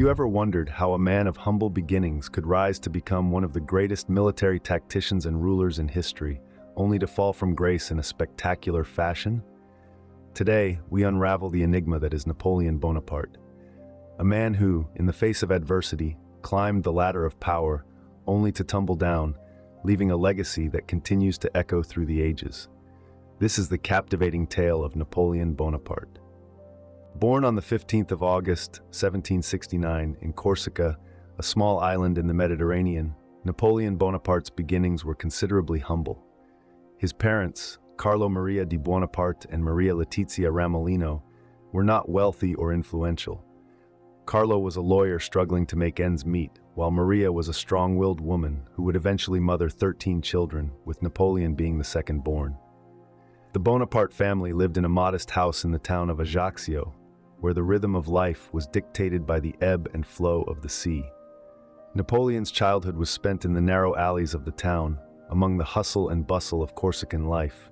you ever wondered how a man of humble beginnings could rise to become one of the greatest military tacticians and rulers in history, only to fall from grace in a spectacular fashion? Today, we unravel the enigma that is Napoleon Bonaparte. A man who, in the face of adversity, climbed the ladder of power only to tumble down, leaving a legacy that continues to echo through the ages. This is the captivating tale of Napoleon Bonaparte. Born on the 15th of August, 1769, in Corsica, a small island in the Mediterranean, Napoleon Bonaparte's beginnings were considerably humble. His parents, Carlo Maria di Buonaparte and Maria Letizia Ramolino, were not wealthy or influential. Carlo was a lawyer struggling to make ends meet, while Maria was a strong-willed woman who would eventually mother 13 children, with Napoleon being the second born. The Bonaparte family lived in a modest house in the town of Ajaccio, where the rhythm of life was dictated by the ebb and flow of the sea. Napoleon's childhood was spent in the narrow alleys of the town, among the hustle and bustle of Corsican life,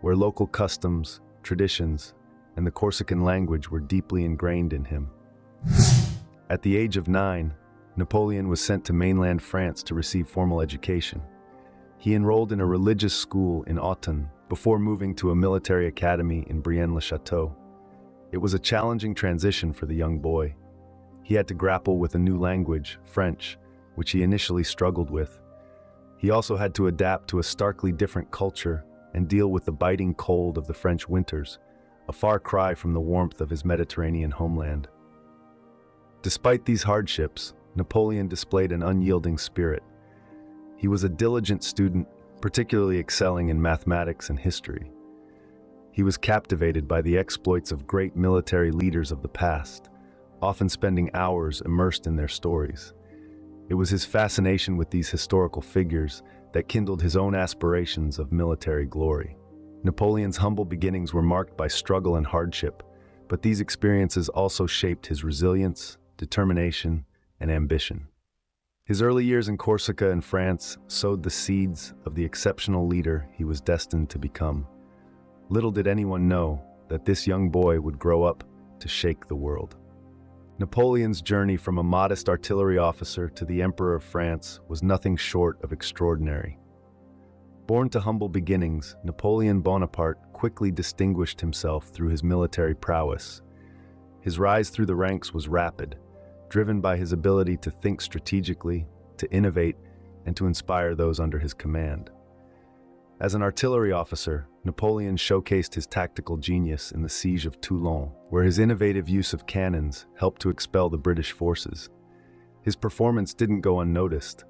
where local customs, traditions, and the Corsican language were deeply ingrained in him. At the age of nine, Napoleon was sent to mainland France to receive formal education. He enrolled in a religious school in Autun before moving to a military academy in Brienne-le-Château. It was a challenging transition for the young boy. He had to grapple with a new language, French, which he initially struggled with. He also had to adapt to a starkly different culture and deal with the biting cold of the French winters, a far cry from the warmth of his Mediterranean homeland. Despite these hardships, Napoleon displayed an unyielding spirit. He was a diligent student particularly excelling in mathematics and history. He was captivated by the exploits of great military leaders of the past, often spending hours immersed in their stories. It was his fascination with these historical figures that kindled his own aspirations of military glory. Napoleon's humble beginnings were marked by struggle and hardship, but these experiences also shaped his resilience, determination, and ambition. His early years in Corsica and France sowed the seeds of the exceptional leader he was destined to become. Little did anyone know that this young boy would grow up to shake the world. Napoleon's journey from a modest artillery officer to the Emperor of France was nothing short of extraordinary. Born to humble beginnings, Napoleon Bonaparte quickly distinguished himself through his military prowess. His rise through the ranks was rapid, driven by his ability to think strategically, to innovate, and to inspire those under his command. As an artillery officer, Napoleon showcased his tactical genius in the siege of Toulon, where his innovative use of cannons helped to expel the British forces. His performance didn't go unnoticed.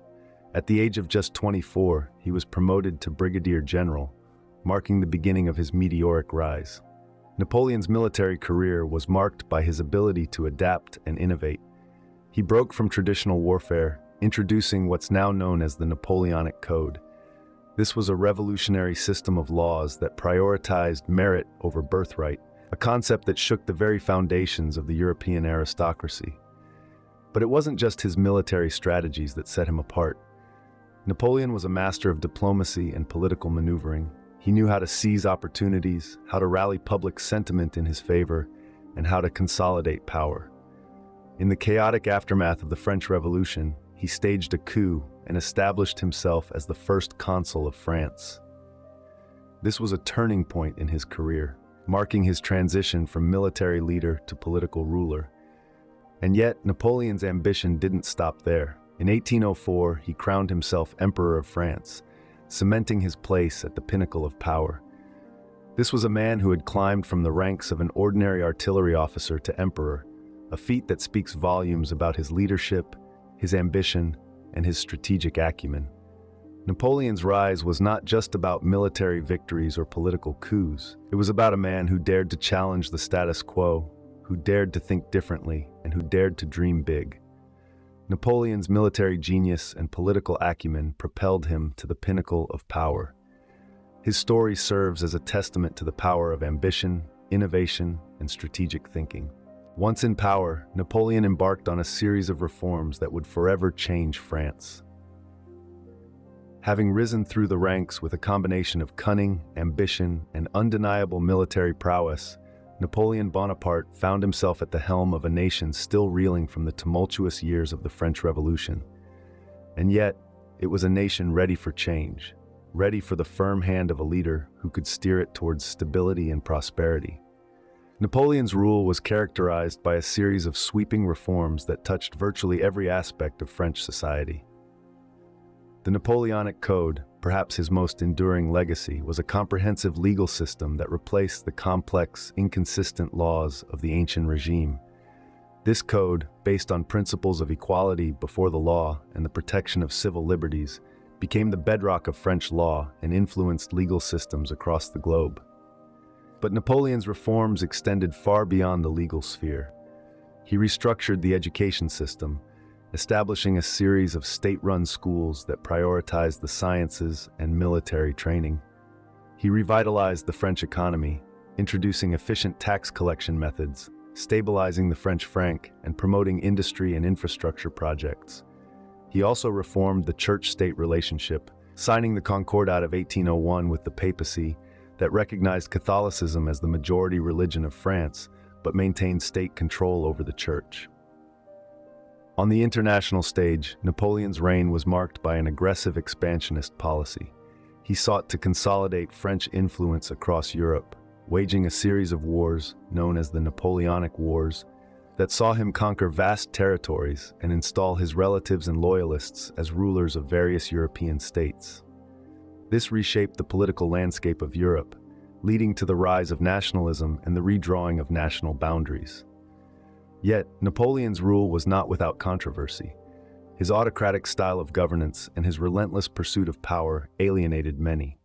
At the age of just 24, he was promoted to brigadier general, marking the beginning of his meteoric rise. Napoleon's military career was marked by his ability to adapt and innovate, he broke from traditional warfare, introducing what's now known as the Napoleonic Code. This was a revolutionary system of laws that prioritized merit over birthright, a concept that shook the very foundations of the European aristocracy. But it wasn't just his military strategies that set him apart. Napoleon was a master of diplomacy and political maneuvering. He knew how to seize opportunities, how to rally public sentiment in his favor, and how to consolidate power. In the chaotic aftermath of the French Revolution, he staged a coup and established himself as the first consul of France. This was a turning point in his career, marking his transition from military leader to political ruler. And yet, Napoleon's ambition didn't stop there. In 1804, he crowned himself Emperor of France, cementing his place at the pinnacle of power. This was a man who had climbed from the ranks of an ordinary artillery officer to emperor, a feat that speaks volumes about his leadership, his ambition, and his strategic acumen. Napoleon's rise was not just about military victories or political coups. It was about a man who dared to challenge the status quo, who dared to think differently, and who dared to dream big. Napoleon's military genius and political acumen propelled him to the pinnacle of power. His story serves as a testament to the power of ambition, innovation, and strategic thinking. Once in power, Napoleon embarked on a series of reforms that would forever change France. Having risen through the ranks with a combination of cunning, ambition, and undeniable military prowess, Napoleon Bonaparte found himself at the helm of a nation still reeling from the tumultuous years of the French Revolution. And yet, it was a nation ready for change, ready for the firm hand of a leader who could steer it towards stability and prosperity. Napoleon's rule was characterized by a series of sweeping reforms that touched virtually every aspect of French society. The Napoleonic Code, perhaps his most enduring legacy, was a comprehensive legal system that replaced the complex, inconsistent laws of the ancient regime. This code, based on principles of equality before the law and the protection of civil liberties, became the bedrock of French law and influenced legal systems across the globe. But Napoleon's reforms extended far beyond the legal sphere. He restructured the education system, establishing a series of state-run schools that prioritized the sciences and military training. He revitalized the French economy, introducing efficient tax collection methods, stabilizing the French franc, and promoting industry and infrastructure projects. He also reformed the church-state relationship, signing the Concordat of 1801 with the papacy that recognized Catholicism as the majority religion of France, but maintained state control over the church. On the international stage, Napoleon's reign was marked by an aggressive expansionist policy. He sought to consolidate French influence across Europe, waging a series of wars, known as the Napoleonic Wars, that saw him conquer vast territories and install his relatives and loyalists as rulers of various European states. This reshaped the political landscape of Europe, leading to the rise of nationalism and the redrawing of national boundaries. Yet, Napoleon's rule was not without controversy. His autocratic style of governance and his relentless pursuit of power alienated many.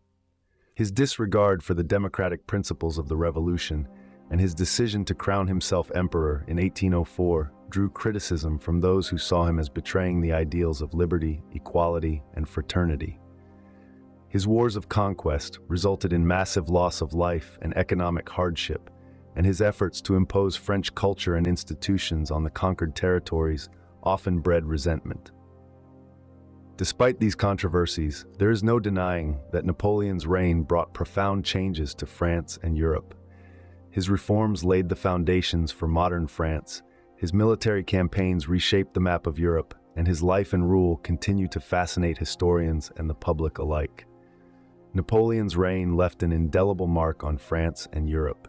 His disregard for the democratic principles of the revolution and his decision to crown himself emperor in 1804 drew criticism from those who saw him as betraying the ideals of liberty, equality, and fraternity. His wars of conquest resulted in massive loss of life and economic hardship, and his efforts to impose French culture and institutions on the conquered territories often bred resentment. Despite these controversies, there is no denying that Napoleon's reign brought profound changes to France and Europe. His reforms laid the foundations for modern France, his military campaigns reshaped the map of Europe, and his life and rule continue to fascinate historians and the public alike. Napoleon's reign left an indelible mark on France and Europe.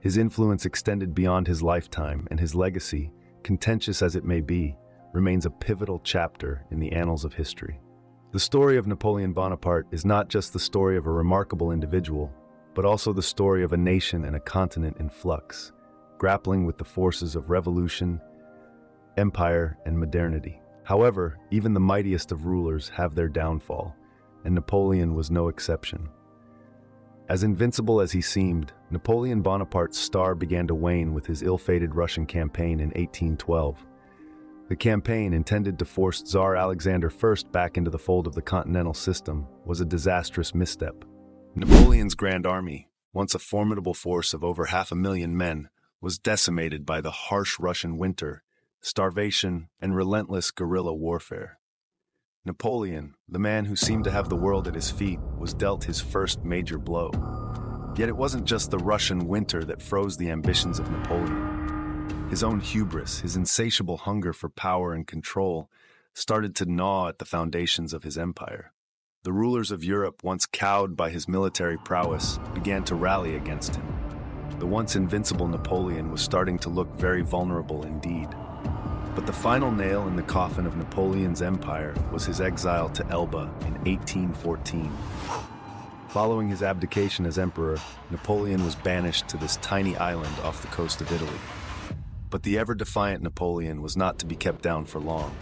His influence extended beyond his lifetime, and his legacy, contentious as it may be, remains a pivotal chapter in the annals of history. The story of Napoleon Bonaparte is not just the story of a remarkable individual, but also the story of a nation and a continent in flux, grappling with the forces of revolution, empire, and modernity. However, even the mightiest of rulers have their downfall, and Napoleon was no exception. As invincible as he seemed, Napoleon Bonaparte's star began to wane with his ill-fated Russian campaign in 1812. The campaign, intended to force Tsar Alexander I back into the fold of the continental system, was a disastrous misstep. Napoleon's Grand Army, once a formidable force of over half a million men, was decimated by the harsh Russian winter, starvation, and relentless guerrilla warfare. Napoleon, the man who seemed to have the world at his feet, was dealt his first major blow. Yet it wasn't just the Russian winter that froze the ambitions of Napoleon. His own hubris, his insatiable hunger for power and control, started to gnaw at the foundations of his empire. The rulers of Europe, once cowed by his military prowess, began to rally against him. The once invincible Napoleon was starting to look very vulnerable indeed. But the final nail in the coffin of Napoleon's empire was his exile to Elba in 1814. Following his abdication as emperor, Napoleon was banished to this tiny island off the coast of Italy. But the ever-defiant Napoleon was not to be kept down for long.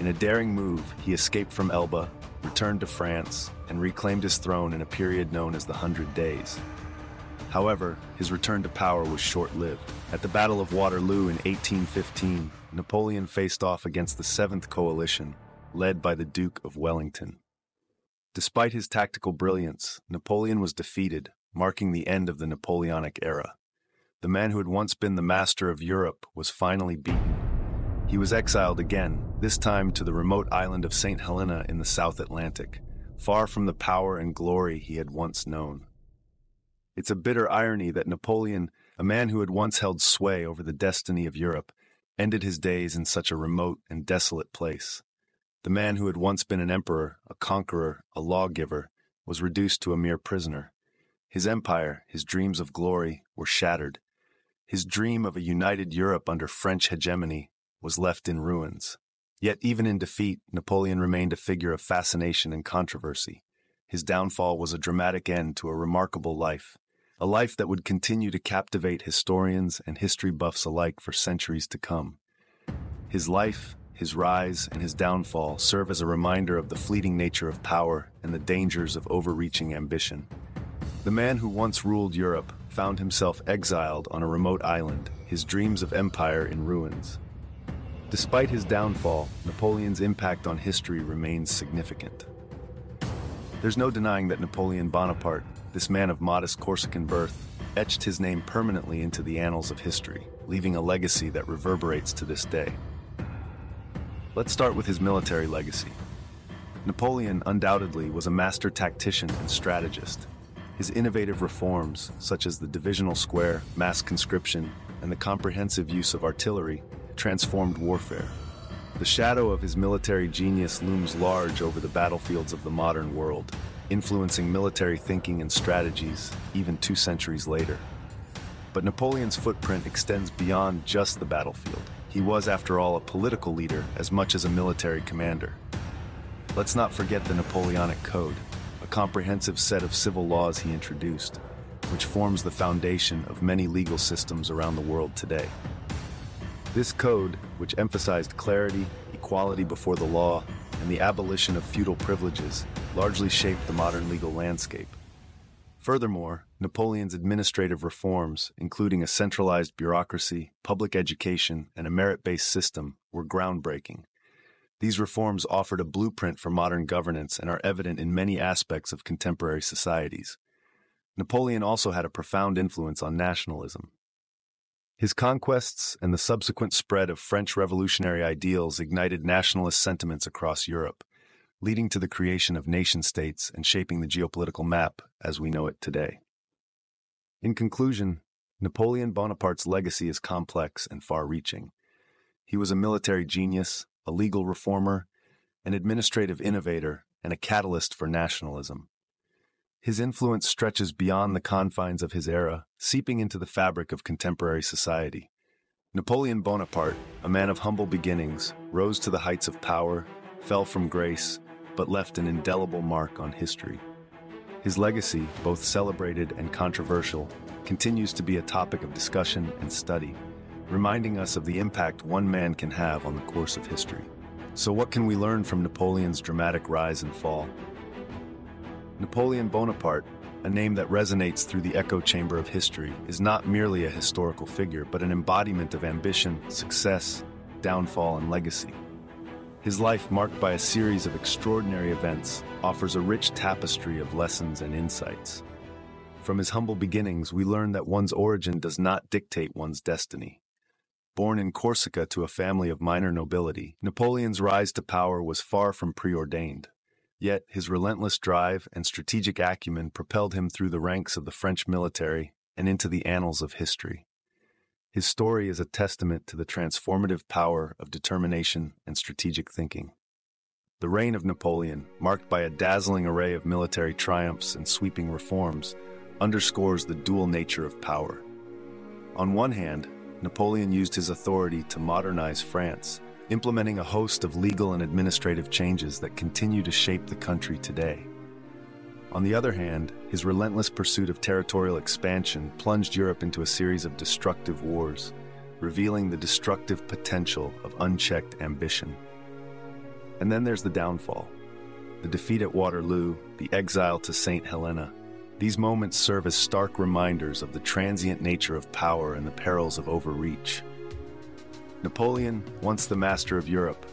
In a daring move, he escaped from Elba, returned to France, and reclaimed his throne in a period known as the Hundred Days. However, his return to power was short-lived. At the Battle of Waterloo in 1815, Napoleon faced off against the Seventh Coalition, led by the Duke of Wellington. Despite his tactical brilliance, Napoleon was defeated, marking the end of the Napoleonic era. The man who had once been the master of Europe was finally beaten. He was exiled again, this time to the remote island of St. Helena in the South Atlantic, far from the power and glory he had once known. It's a bitter irony that Napoleon, a man who had once held sway over the destiny of Europe, ended his days in such a remote and desolate place. The man who had once been an emperor, a conqueror, a lawgiver, was reduced to a mere prisoner. His empire, his dreams of glory, were shattered. His dream of a united Europe under French hegemony was left in ruins. Yet even in defeat, Napoleon remained a figure of fascination and controversy. His downfall was a dramatic end to a remarkable life, a life that would continue to captivate historians and history buffs alike for centuries to come. His life, his rise, and his downfall serve as a reminder of the fleeting nature of power and the dangers of overreaching ambition. The man who once ruled Europe found himself exiled on a remote island, his dreams of empire in ruins. Despite his downfall, Napoleon's impact on history remains significant. There's no denying that Napoleon Bonaparte, this man of modest Corsican birth, etched his name permanently into the annals of history, leaving a legacy that reverberates to this day. Let's start with his military legacy. Napoleon undoubtedly was a master tactician and strategist. His innovative reforms, such as the divisional square, mass conscription, and the comprehensive use of artillery, transformed warfare. The shadow of his military genius looms large over the battlefields of the modern world, influencing military thinking and strategies even two centuries later. But Napoleon's footprint extends beyond just the battlefield. He was, after all, a political leader as much as a military commander. Let's not forget the Napoleonic Code, a comprehensive set of civil laws he introduced, which forms the foundation of many legal systems around the world today. This code, which emphasized clarity, equality before the law, and the abolition of feudal privileges, largely shaped the modern legal landscape. Furthermore, Napoleon's administrative reforms, including a centralized bureaucracy, public education, and a merit based system, were groundbreaking. These reforms offered a blueprint for modern governance and are evident in many aspects of contemporary societies. Napoleon also had a profound influence on nationalism. His conquests and the subsequent spread of French revolutionary ideals ignited nationalist sentiments across Europe leading to the creation of nation states and shaping the geopolitical map as we know it today. In conclusion, Napoleon Bonaparte's legacy is complex and far reaching. He was a military genius, a legal reformer, an administrative innovator, and a catalyst for nationalism. His influence stretches beyond the confines of his era, seeping into the fabric of contemporary society. Napoleon Bonaparte, a man of humble beginnings, rose to the heights of power, fell from grace, but left an indelible mark on history. His legacy, both celebrated and controversial, continues to be a topic of discussion and study, reminding us of the impact one man can have on the course of history. So, what can we learn from Napoleon's dramatic rise and fall? Napoleon Bonaparte, a name that resonates through the echo chamber of history, is not merely a historical figure, but an embodiment of ambition, success, downfall, and legacy. His life, marked by a series of extraordinary events, offers a rich tapestry of lessons and insights. From his humble beginnings, we learn that one's origin does not dictate one's destiny. Born in Corsica to a family of minor nobility, Napoleon's rise to power was far from preordained. Yet his relentless drive and strategic acumen propelled him through the ranks of the French military and into the annals of history. His story is a testament to the transformative power of determination and strategic thinking. The reign of Napoleon, marked by a dazzling array of military triumphs and sweeping reforms, underscores the dual nature of power. On one hand, Napoleon used his authority to modernize France, implementing a host of legal and administrative changes that continue to shape the country today. On the other hand, his relentless pursuit of territorial expansion plunged Europe into a series of destructive wars, revealing the destructive potential of unchecked ambition. And then there's the downfall. The defeat at Waterloo, the exile to St. Helena. These moments serve as stark reminders of the transient nature of power and the perils of overreach. Napoleon, once the master of Europe,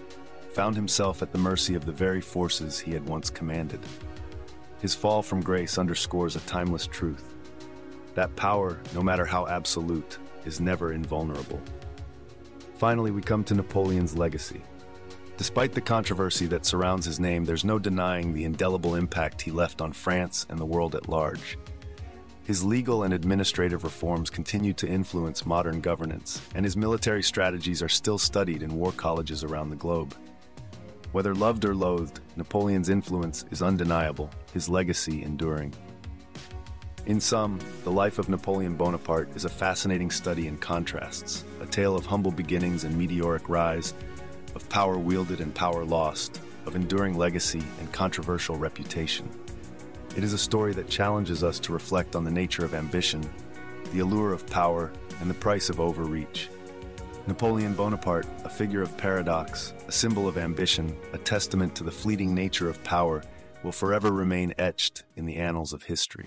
found himself at the mercy of the very forces he had once commanded. His fall from grace underscores a timeless truth. That power, no matter how absolute, is never invulnerable. Finally, we come to Napoleon's legacy. Despite the controversy that surrounds his name, there's no denying the indelible impact he left on France and the world at large. His legal and administrative reforms continue to influence modern governance, and his military strategies are still studied in war colleges around the globe. Whether loved or loathed, Napoleon's influence is undeniable, his legacy enduring. In sum, the life of Napoleon Bonaparte is a fascinating study in contrasts, a tale of humble beginnings and meteoric rise, of power wielded and power lost, of enduring legacy and controversial reputation. It is a story that challenges us to reflect on the nature of ambition, the allure of power, and the price of overreach. Napoleon Bonaparte, a figure of paradox, a symbol of ambition, a testament to the fleeting nature of power, will forever remain etched in the annals of history.